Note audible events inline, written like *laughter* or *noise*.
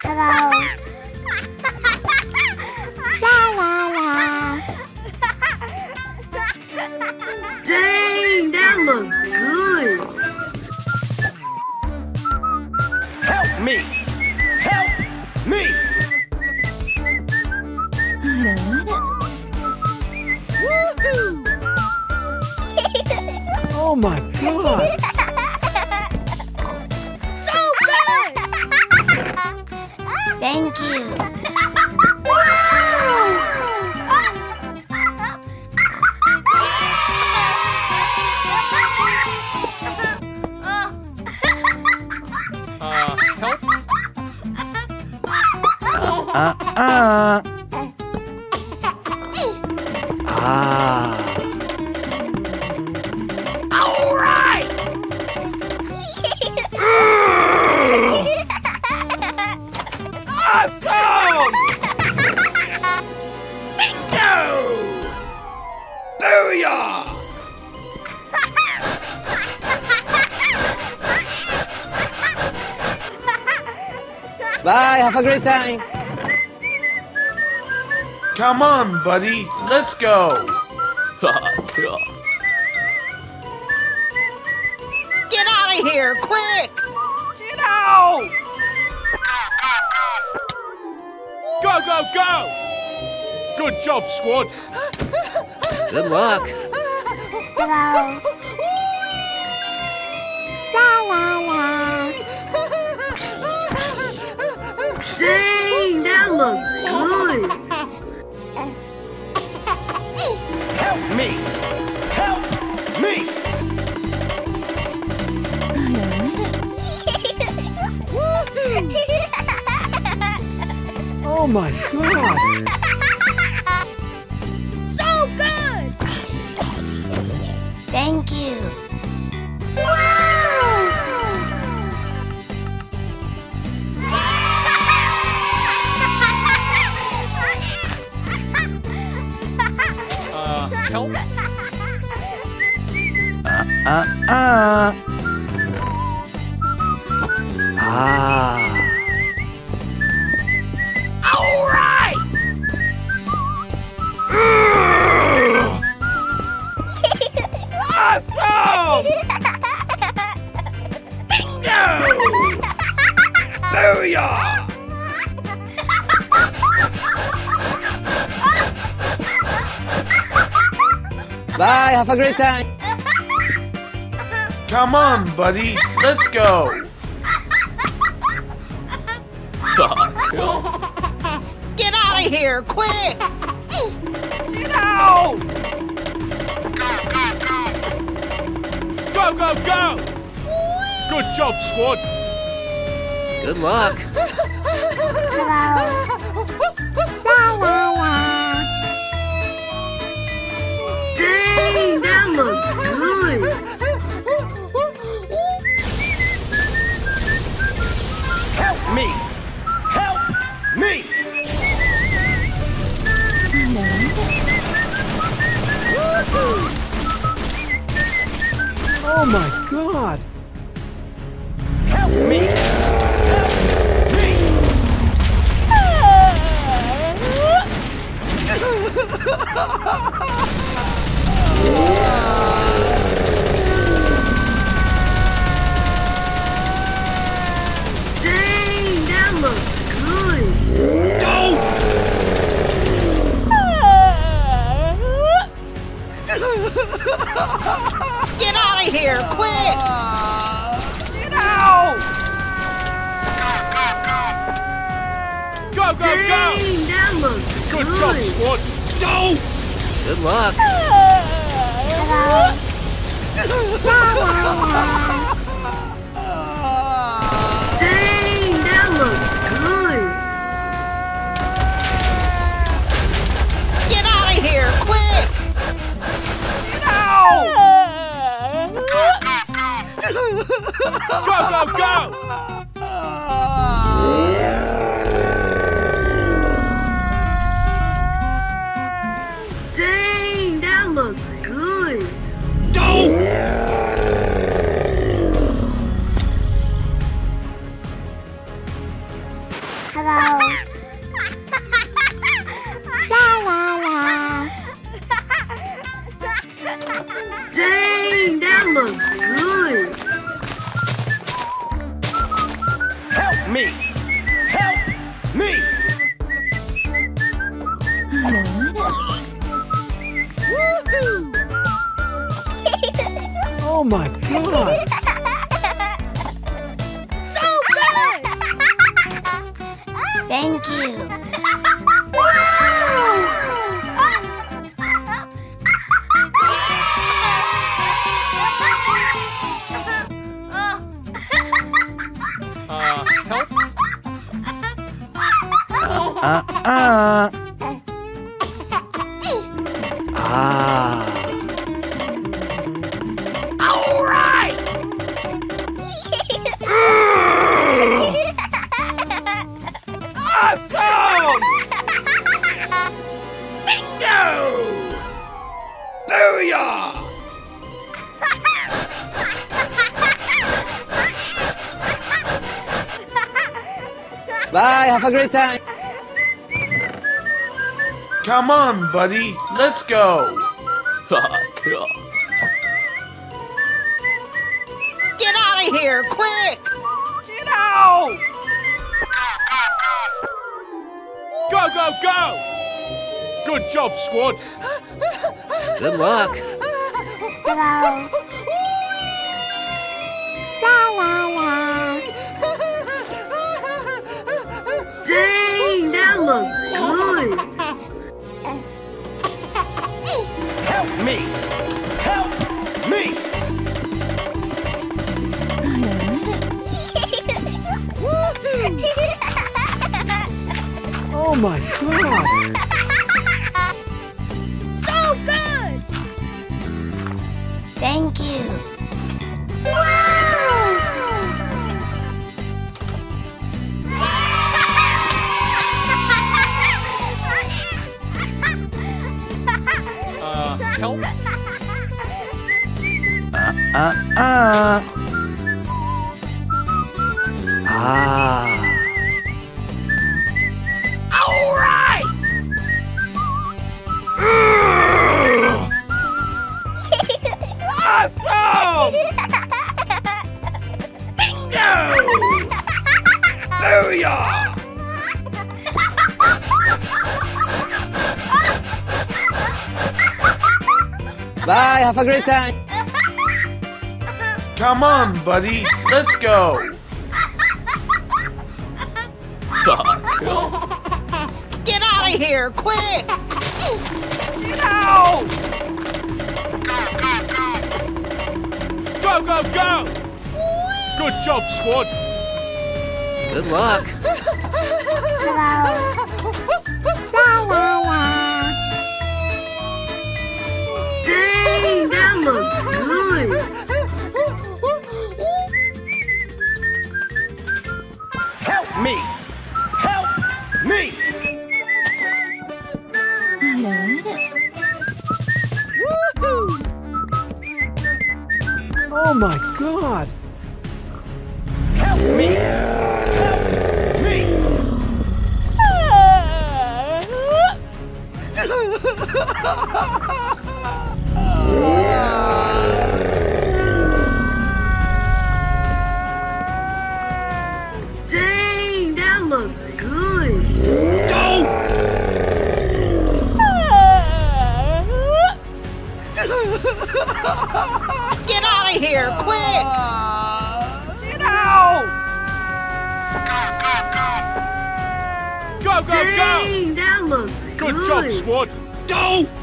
Hello. la la la. Dang, that looks good. Help me! Help me! Oh my god! Bye, have a great time. Come on, buddy. Let's go. *laughs* Get out of here, quick! Get out! Go, go, go! Good job, squad. Good luck. Hello. *laughs* so good. Thank you. Uh, help? Uh uh. Ah. Awesome! Booyah! Bye, have a great time. Come on, buddy. Let's go. Get out of here, quick! Get out! Go, go, go! Good job, squad. Good luck. Hello. *laughs* Dang, that looks good. Get out of here, quick! Get out! Go, go, Dang, go! that looks Good job, good. squad. Go! Good luck. Hello. La la la. Dang, that looks good. Get out of here, quick! Get! *laughs* Go, go, go! My god! *laughs* So good! *laughs* Thank you. *laughs* Uh, help? Ah. Bye, have a great time. Come on, buddy. Let's go. *laughs* Oh, Get out of here, quick! Get out! Go, go, go! Good job, squad. *gasps* Good luck. Hello. Oh my god! *laughs* So good! Thank you. Uh, help? Ah. Bye, have a great time. *laughs* Come on, buddy. Let's go. Get out of here, quick! Get out! Go, go, go! Good job, squad. Good luck. *laughs* Hello. Me! Help me! Oh my god! Help me! Here, quick! Get out! Go, go, go! Dang, that looks Good good. job, squad. Go!